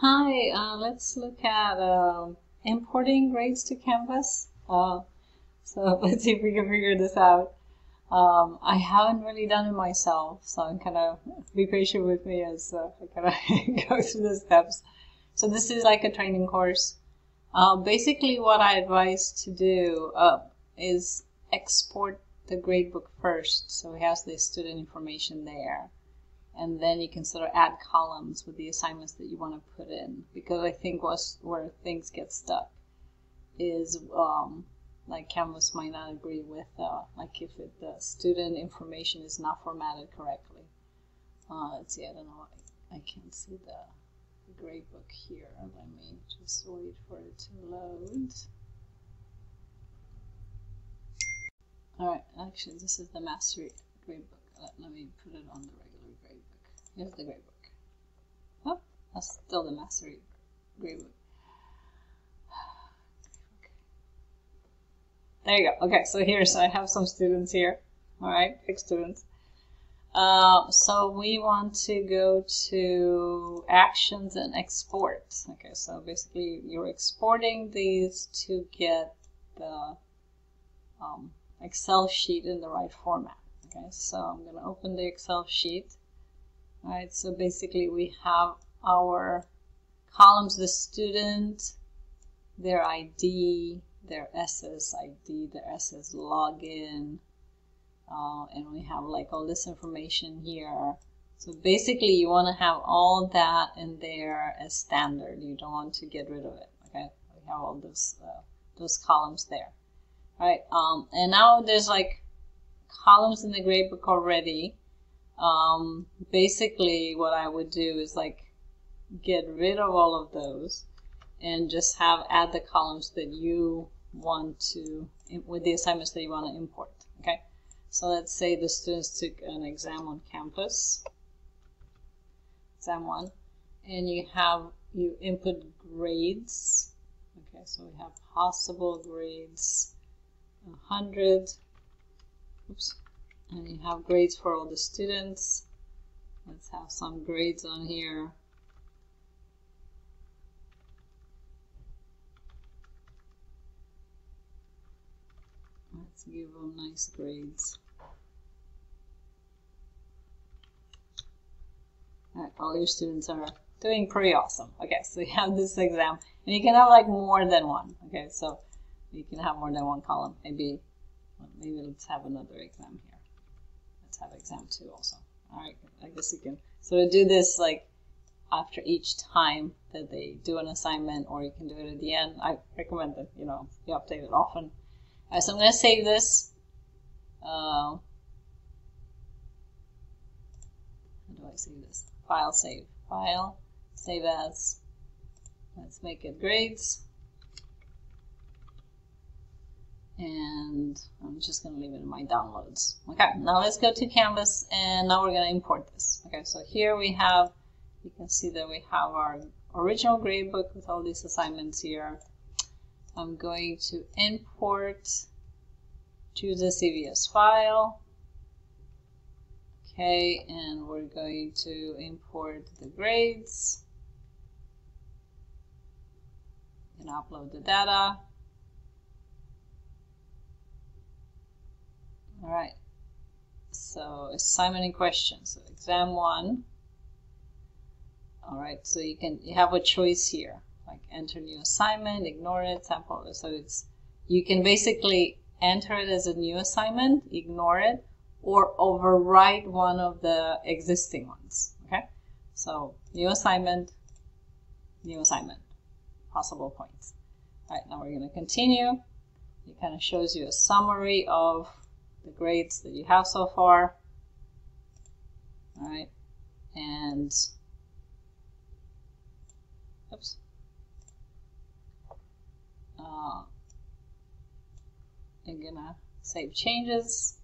Hi, uh, let's look at uh, importing grades to Canvas. Uh, so let's see if we can figure this out. Um, I haven't really done it myself, so I'm kind of be patient with me as uh, I kind of go through the steps. So this is like a training course. Uh, basically, what I advise to do uh, is export the gradebook first, so it has the student information there and then you can sort of add columns with the assignments that you want to put in because I think was where things get stuck is um, like Canvas might not agree with uh, like if it, the student information is not formatted correctly. Uh, let's see, I don't know, I, I can't see the, gradebook here. Let me just wait for it to load. All right, actually, this is the mastery gradebook. Let, let me put it on the regular Here's the gradebook. Oh, that's still the mastery gradebook. There you go. Okay, so here's I have some students here. All right, big students. Uh, so we want to go to actions and export. Okay, so basically you're exporting these to get the um, Excel sheet in the right format. Okay, so I'm going to open the Excel sheet. Right, so basically we have our columns, the student, their ID, their SSID, their SS login, uh, and we have like all this information here. So basically you want to have all that in there as standard. You don't want to get rid of it. Okay, we have all those uh, those columns there. All right, um, and now there's like columns in the gradebook already. Um, basically what I would do is like get rid of all of those and just have add the columns that you want to with the assignments that you want to import okay? So let's say the students took an exam on campus exam one and you have you input grades okay? So we have possible grades 100 oops and you have grades for all the students let's have some grades on here let's give them nice grades all your students are doing pretty awesome. Okay, so you have this exam, and you can have like more than one. Okay, so you can have more than one column. Maybe, maybe let's have another exam here. Let's have exam two also. All right, I guess you can. So do this like after each time that they do an assignment, or you can do it at the end. I recommend that you know you update it often. All right, so I'm going to save this. Uh, how do I save this? File save. File, save as. Let's make it grades. And I'm just going to leave it in my downloads. Okay, now let's go to Canvas and now we're going to import this. Okay, so here we have, you can see that we have our original gradebook with all these assignments here. I'm going to import to the CVS file. Okay, and we're going to import the grades and upload the data. All right, so assignment in question, so exam one. All right, so you can you have a choice here, like enter new assignment, ignore it, sample. So it's you can basically enter it as a new assignment, ignore it, or overwrite one of the existing ones. Okay, so new assignment, new assignment, possible points. All right, now we're going to continue. It kind of shows you a summary of the grades that you have so far. All right, and oops. Uh, you're gonna save changes.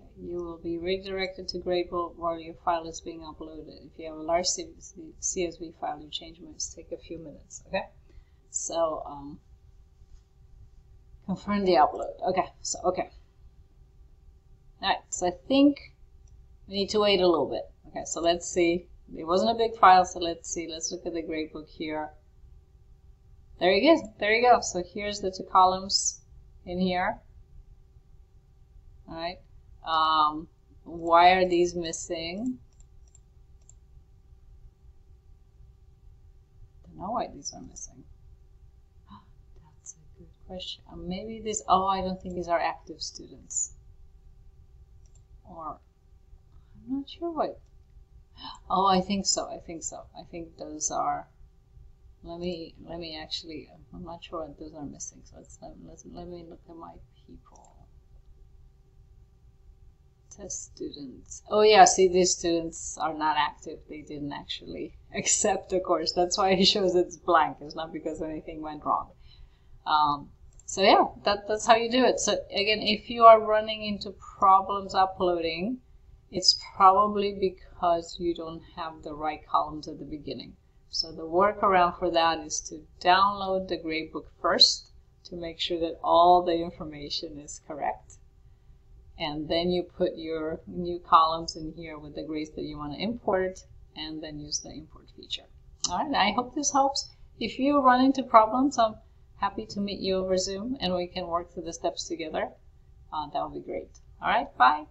Okay, you will be redirected to Gradebook while your file is being uploaded. If you have a large CSV file, your change must take a few minutes. Okay, so um, confirm the upload. Okay, so okay. All right, so I think we need to wait a little bit. Okay, so let's see it wasn't a big file, so let's see. Let's look at the gradebook here. There you go. There you go. So here's the two columns in here. All right. Um, why are these missing? I Don't know why these are missing. Question. Uh, maybe this. Oh, I don't think these are active students. Or I'm not sure what. Oh, I think so. I think so. I think those are. Let me let me actually. I'm not sure what those are missing. So let's let, let's let me look at my people. Test students. Oh yeah, see these students are not active. They didn't actually accept the course. That's why it shows it's blank. It's not because anything went wrong. Um, so yeah, that, that's how you do it. So again, if you are running into problems uploading, it's probably because you don't have the right columns at the beginning. So the workaround for that is to download the gradebook first to make sure that all the information is correct. And then you put your new columns in here with the grades that you want to import and then use the import feature. All right, I hope this helps. If you run into problems, I'm happy to meet you over Zoom and we can work through the steps together. Uh, that would be great. All right, bye.